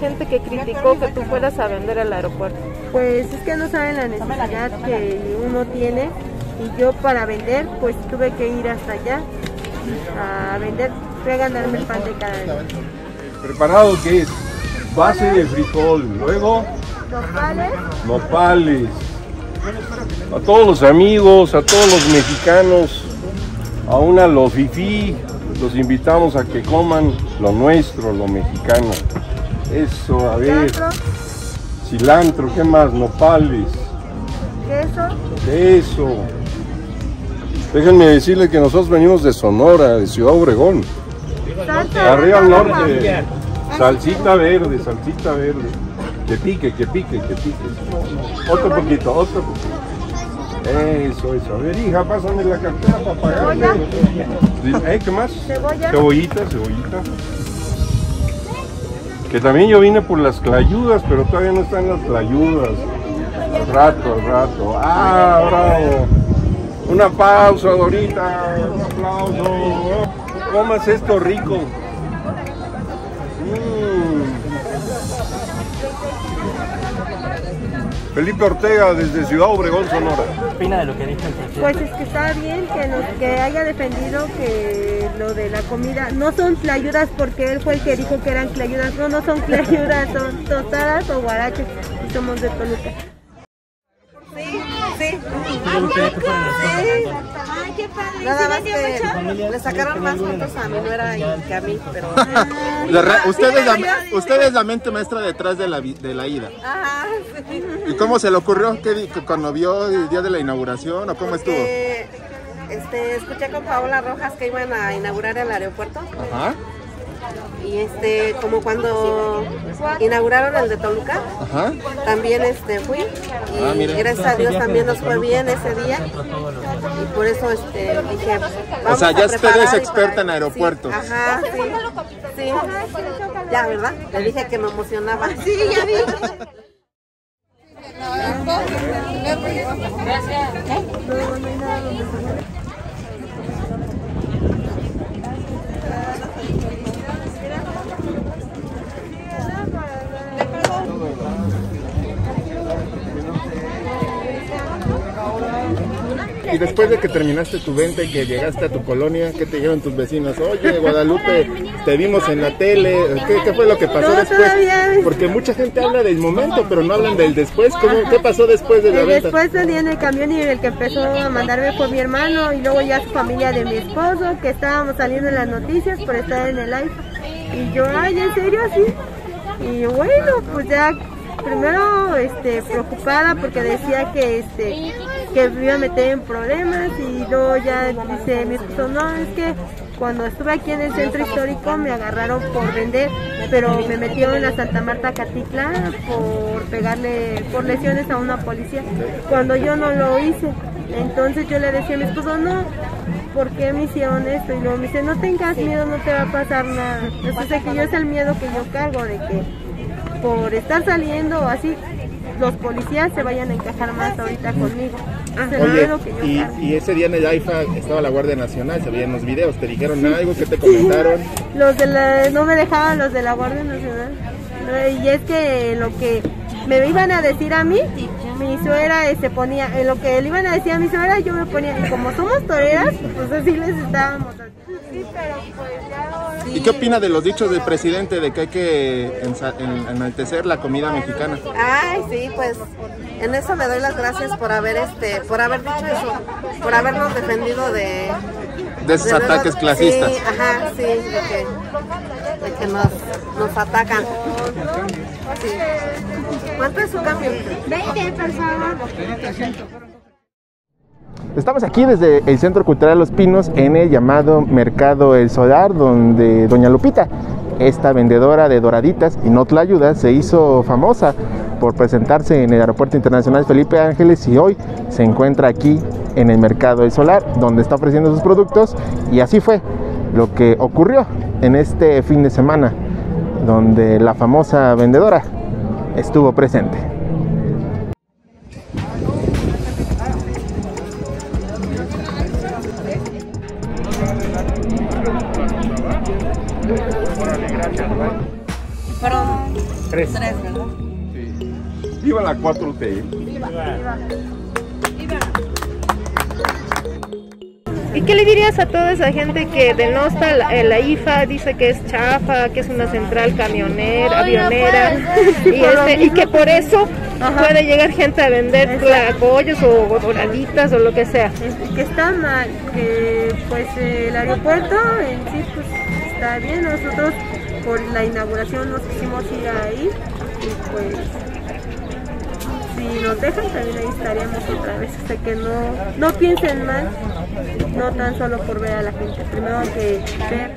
gente que criticó que tú fueras a vender al aeropuerto? Pues es que no saben la necesidad que uno tiene y yo para vender pues tuve que ir hasta allá a vender, fui a ganarme el pan de cada día. ¿Preparado qué es? Base de frijol, luego Nopales, nopales. A todos los amigos, a todos los mexicanos, aún a los fifí, los invitamos a que coman lo nuestro, lo mexicano. Eso, a ver, cilantro, ¿qué más? Nopales, queso, eso. Déjenme decirles que nosotros venimos de Sonora, de Ciudad Obregón, salsa arriba al norte. Salsita verde, salsita verde. Que pique, que pique, que pique. Otro poquito, otro poquito. Eso, eso. A ver, hija, pásame la cartera para pagarle. ¿Eh, ¿Qué más? Cebolla. Cebollita, cebollita. Que también yo vine por las clayudas, pero todavía no están las clayudas. Al rato, al rato. Ah, bravo. Una pausa, Dorita. Un aplauso. Comas esto rico. Felipe Ortega desde Ciudad Obregón, Sonora. ¿Qué opina de lo que dijo el presidente? Pues es que está bien que, nos, que haya defendido que lo de la comida no son clayudas porque él fue el que dijo que eran clayudas. No, no son clayudas, son tostadas o guaraches y somos de Toluca. Ay, qué padre. Nada más que le sacaron más fotos a mi nuera y que a mí, pero... La ra- usted, es la, usted es la mente maestra detrás de la, de la ida. Ajá, sí. ¿Y cómo se le ocurrió? ¿Qué cuando vio el día de la inauguración o cómo estuvo? Este, escuché con Paola Rojas que iban a inaugurar el aeropuerto Ajá, y este, como cuando inauguraron el de Toluca, ajá. también este fui Ah, y mira. gracias a Dios también nos fue bien ese día y por eso este dije O vamos sea, a ya usted es experta en aeropuertos. Sí, ajá, sí, sí. Ya, ¿verdad? Le dije que me emocionaba. Sí, ya vi. Y después de que terminaste tu venta y que llegaste a tu colonia, ¿qué te dijeron tus vecinos? Oye, Guadalupe, te vimos en la tele. ¿Qué, qué fue lo que pasó No, después? Porque mucha gente habla del momento, pero no hablan del después. ¿Cómo, ¿Qué pasó después de la Y venta? después salí en el camión y el que empezó a mandarme fue mi hermano y luego ya su familia de mi esposo, que estábamos saliendo en las noticias por estar en el live. Y yo, ay, ¿en serio? Sí. Y bueno, pues ya primero este, preocupada porque decía que este que me iba a meter en problemas y luego ya dice mi esposo, no, es que cuando estuve aquí en el centro histórico me agarraron por vender, pero me metieron la Santa Marta Catitla por pegarle, por lesiones a una policía, cuando yo no lo hice. Entonces yo le decía a mi esposo, no, ¿por qué me hicieron esto? Y luego me dice, no tengas miedo, no te va a pasar nada. Entonces que yo es el miedo que yo cargo de que por estar saliendo así, los policías se vayan a encajar más ahorita conmigo. Oye, que yo y, ese día en el AIFA estaba la Guardia Nacional, se veían los videos, ¿te dijeron algo? ¿Qué te comentaron? Los de la, no me dejaban los de la Guardia Nacional. Y es que lo que me iban a decir a mí, mi suegra eh, se ponía, en lo que le iban a decir a mi suegra, yo me ponía, y como somos toreras, pues así les estábamos. Sí, pero pues ya ¿Y qué opina de los dichos del presidente de que hay que enaltecer la comida mexicana? Ay, sí, pues en eso le doy las gracias por haber este, por haber dicho eso, por habernos defendido de De esos de ataques clasistas. Sí, ajá, sí, de que, de que nos, nos atacan. Sí. ¿Cuánto es su cambio? 20, por favor. Estamos aquí desde el Centro Cultural Los Pinos en el llamado Mercado El Solar, donde Doña Lupita, esta vendedora de doraditas y no ayuda, se hizo famosa por presentarse en el Aeropuerto Internacional Felipe Ángeles y hoy se encuentra aquí en el Mercado El Solar, donde está ofreciendo sus productos y así fue lo que ocurrió en este fin de semana, donde la famosa vendedora estuvo presente. Fueron Tres. tres, ¿verdad? Sí. Viva la 4T. ¿Y qué le dirías a toda esa gente que denosta la, eh, la IFA, dice que es chafa, que es una central camionera, avionera, y, este, y que por eso puede llegar gente a vender tlacoyos o doraditas o lo que sea? Es- que está mal, que pues el aeropuerto en sí pues está bien, nosotros por la inauguración nos quisimos ir ahí y pues si nos dejan también ahí estaríamos otra vez, o sea que no, no piensen mal, no tan solo por ver a la gente, primero que ver